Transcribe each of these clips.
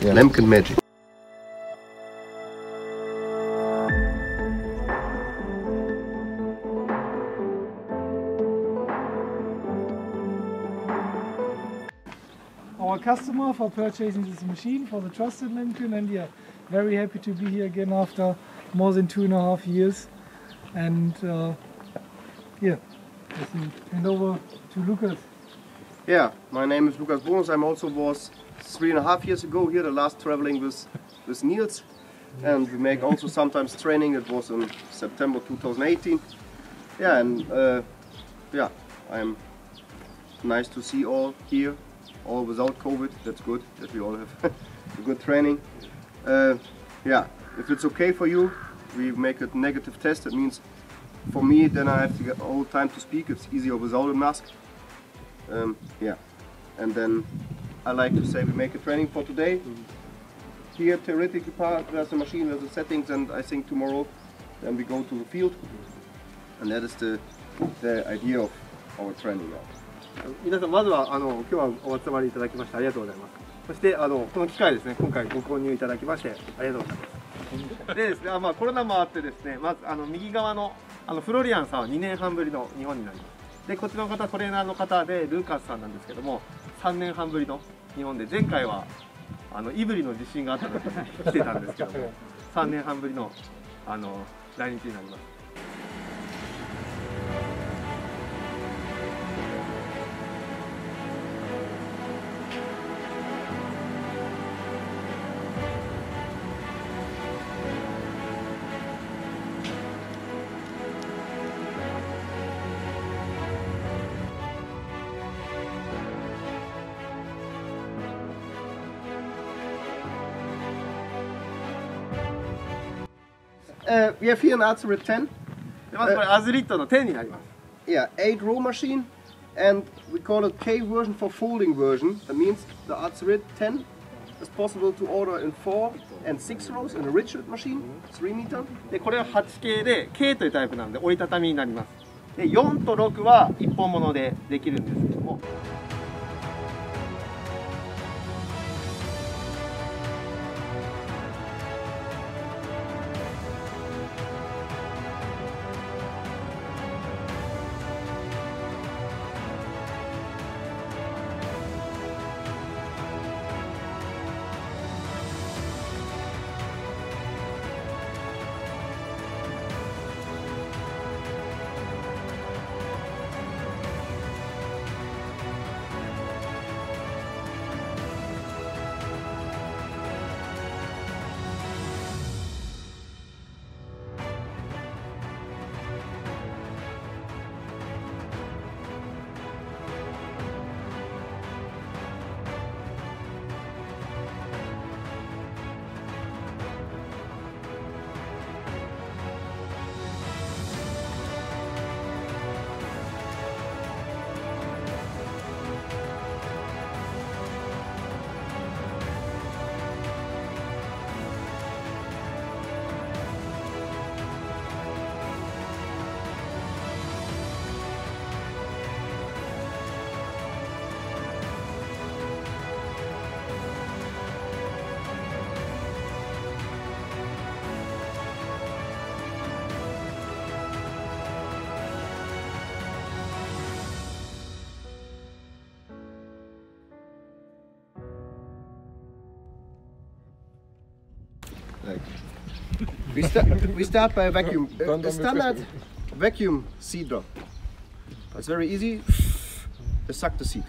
Yeah. Lemken Magic. Our customer for purchasing this machine for the trusted Lemken and we are very happy to be here again after more than two and a half years and uh, yeah I think hand over to Lucas. Yeah, my name is Lucas Bonus. I'm also was three and a half years ago here, the last traveling with, with Niels. And we make also sometimes training. It was in September 2018. Yeah, and uh, yeah, I'm nice to see all here, all without COVID. That's good that we all have good training. Uh, yeah, if it's okay for you, we make a negative test. It means for me, then I have to get all time to speak. It's easier without a mask. Um, yeah, and then I like to say we make a training for today. Mm -hmm. Here, theoretical part, there's a machine, there's the settings, and I think tomorrow, then we go to the field, and that is the the idea of our training now. 皆さんまずはあの今日はお集まりいただきましてありがとうございますそしてあのこの機会ですね今回ご購入いただきましてありがとうございますでですねあまあコロナもあってですねまずあの右側のあのフロリアンさんは2年半ぶりの日本になりますでこっちの方トレーナーの方でルーカスさんなんですけども3年半ぶりの日本で前回はあの胆振の地震があった時に来てたんですけども3年半ぶりのあの来日になります Uh, we have here an Azerit 10. でまずこれアズリットの10になります Yeah, 8 row machine, and we call it K version for folding version. That means the Azerit 10 is possible to order in 4 and 6 rows in a Richard machine, 3 meter. でこれは 8K で K というタイプなので折りたたみになりますで4と6は一本物でできるんですけども We, start, we start by a vacuum. A, a standard vacuum seed drop. It's very easy. They suck the seed.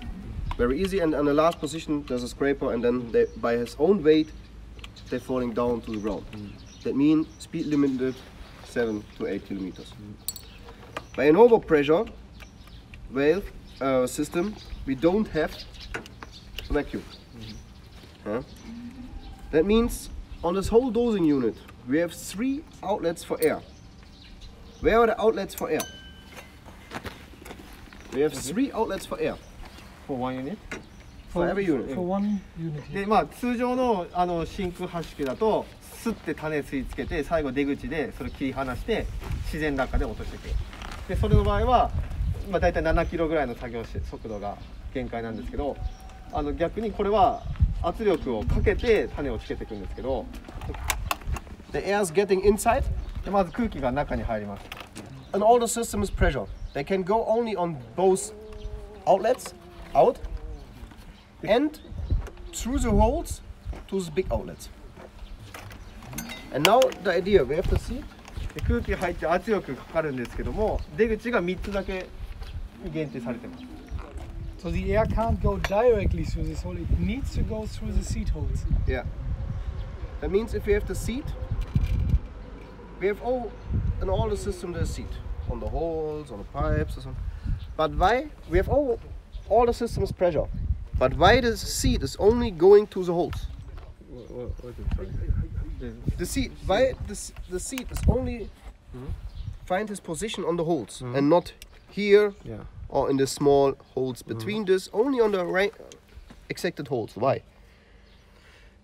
Very easy, and on the last position there's a scraper, and then they, by his own weight, they're falling down to the ground. That means speed limited 7 to 8 kilometers. By an overpressure valve uh, system, we don't have vacuum. Huh? That means on this whole dosing unit, we have three outlets for air. Where are the outlets for air? We have three outlets for air for one unit for every unit. For one unit. でまあ通常のあの真空発式だとすって種吸い付けて最後出口でそれ切り離して自然落下で落としていくでそれの場合は、まあ、大体7キロぐらいの作業し速度が限界なんですけどあの逆にこれは圧力をかけて種をつけていくんですけど The air is getting inside でまず空気が中に入ります and all the system is pressure. They can go only on both outlets, out, and through the holes to the big outlets. And now the idea, we have to see で空気入って圧力かかるんですけども出口が3つだけに限定されてます So the air can't go directly through this hole, it needs to go through the seat holes. Yeah. That means if we have the seat, we have all in all the system the seat on the holes, on the pipes, or something. But why we have all all the systems pressure, but why the seat is only going to the holes? The seat why the the seat is only find his position on the holes mm-hmm. and not here Yeah. Or in the small holes between this, only on the right exacted holes. Why?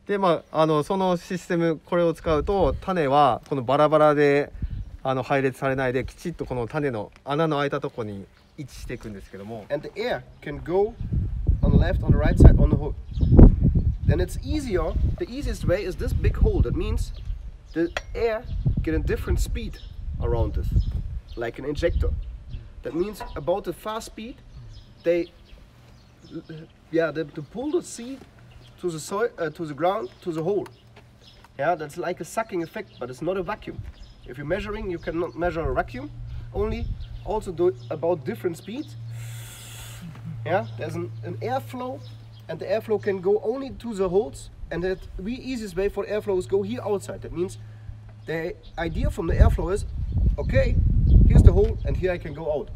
でまああのそのシステムこれを使うと種はこのバラバラであの配列されないできちっとこの種の穴の開いたところに位置していくんですけども and the air can go on the left, on the right side, on the hook. Then it's easier. The easiest way is this big hole. That means the air get a different speed around this, like an injector. That means about the fast speed, they, yeah, they, they pull the seed to the soil, uh, to the ground, to the hole. Yeah, that's like a sucking effect, but it's not a vacuum. If you're measuring, you cannot measure a vacuum. Only also do about different speeds. Yeah, there's an, an airflow, and the airflow can go only to the holes. And the the easiest way for airflow is go here outside. That means the idea from the airflow is, okay, here's the hole, and here I can go out.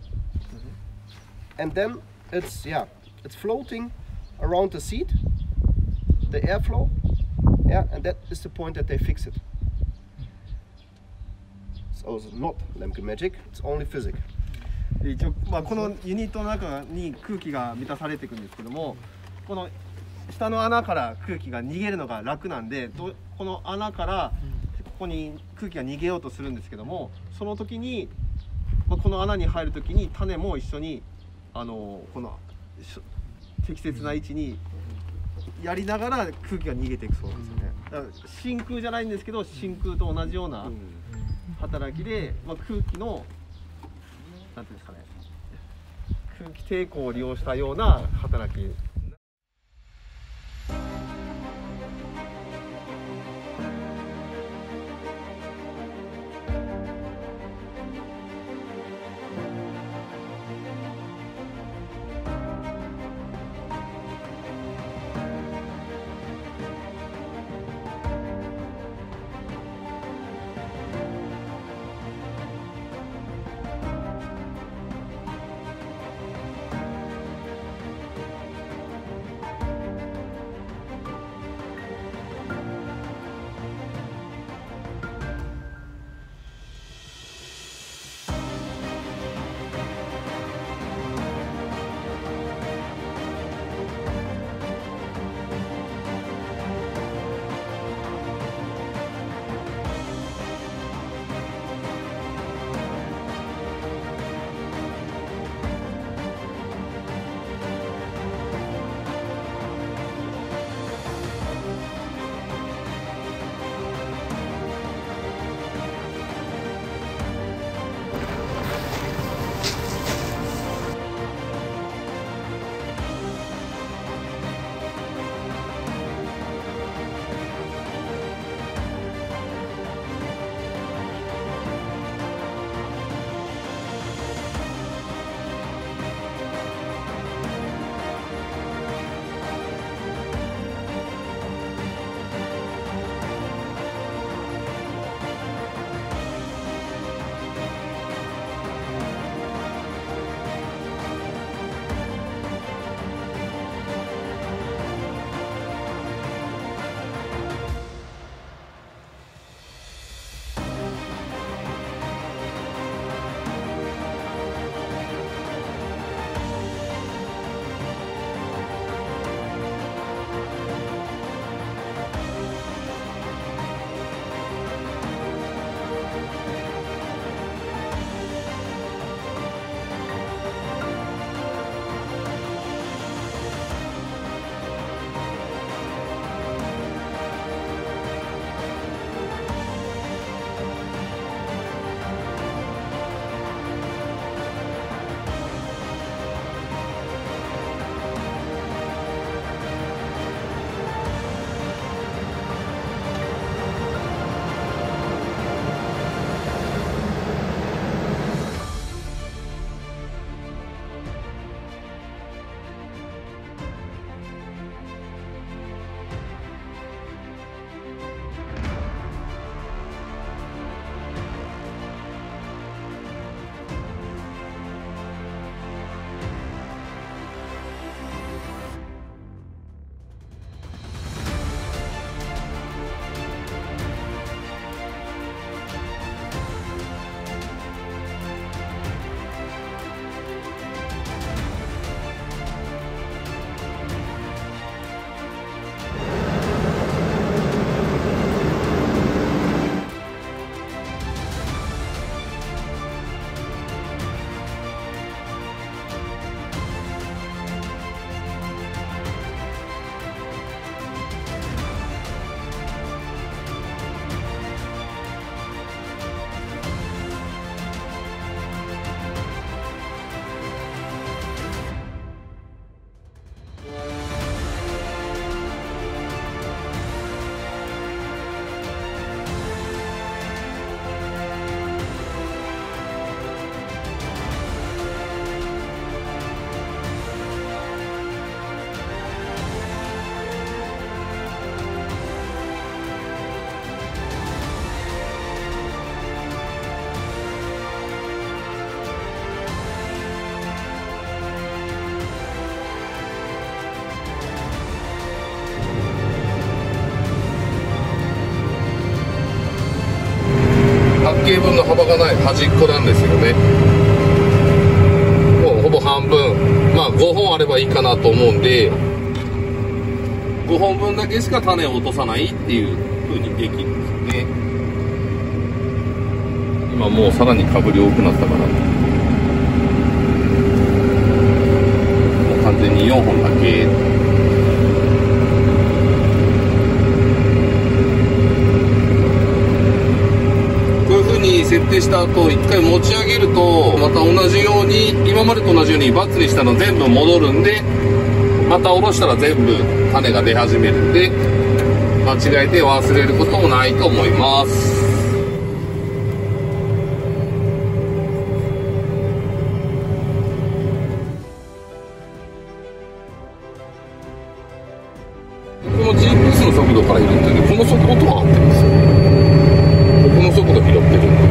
And then it's yeah, it's floating around the seat, the airflow, yeah, and that is the point that they fix it. So it's not Lemke magic; it's only physics. で一応、まあ、このユニットの中に空気が満たされていくんですけどもこの下の穴から空気が逃げるのが楽なんでどこの穴からここに空気が逃げようとするんですけどもその時に、まあ、この穴に入る時に種も一緒にあのこのし適切な位置にやりながら空気が逃げていくそうなんですよね。だから真空じゃないんですけど真空と同じような働きで、まあ、空気のなんていうんですかね空気抵抗を利用したような働きなんですよね。もうほぼ半分。まあ5本あればいいかなと思うんで。5本分だけしか種を落とさないっていうふうにできるんですよね。今もうさらにかぶり多くなったかもう完全に4本だけ。設定した後一回持ち上げるとまた同じように今までと同じようにバツにしたの全部戻るんでまた下ろしたら全部種が出始めるんで間違えて忘れることもないと思います。この GPS の速度から入ってるこの速度とは合ってるんです。よこの速度拾ってるんで。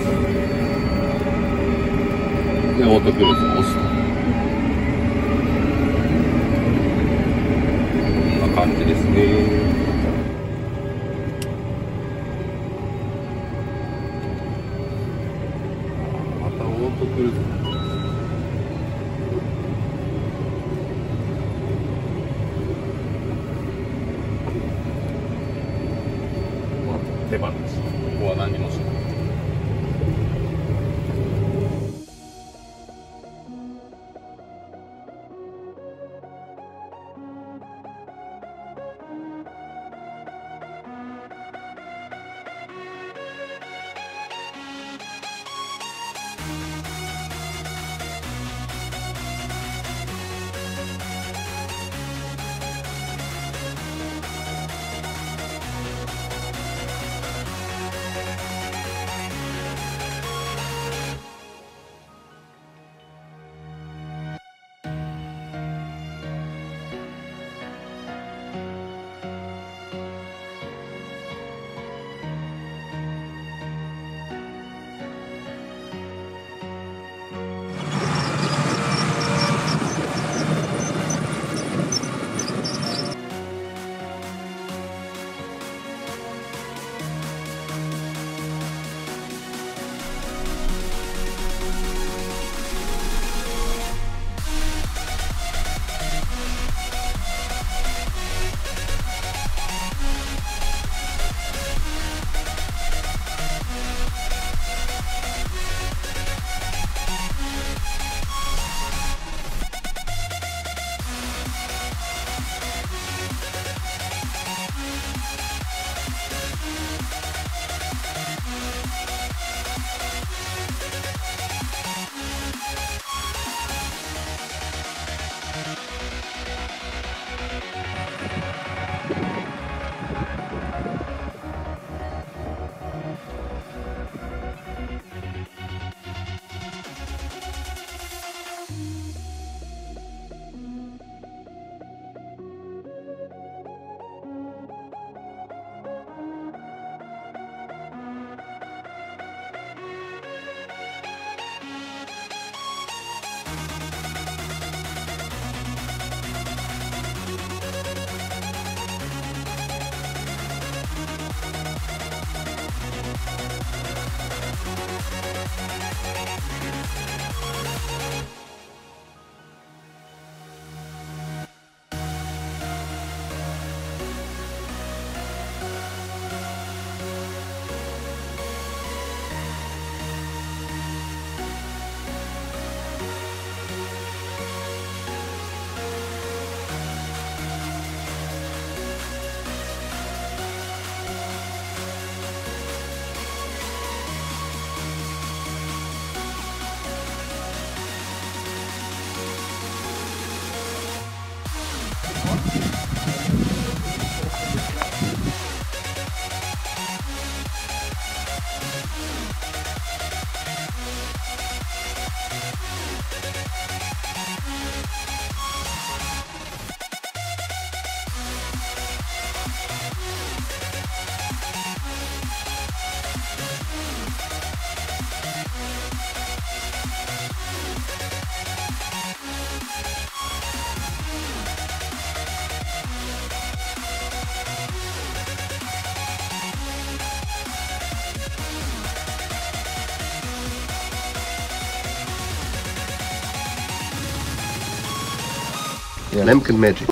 でオートクルーズを押すと、こんな感じですね。またオートクルーズ Lemken Magic.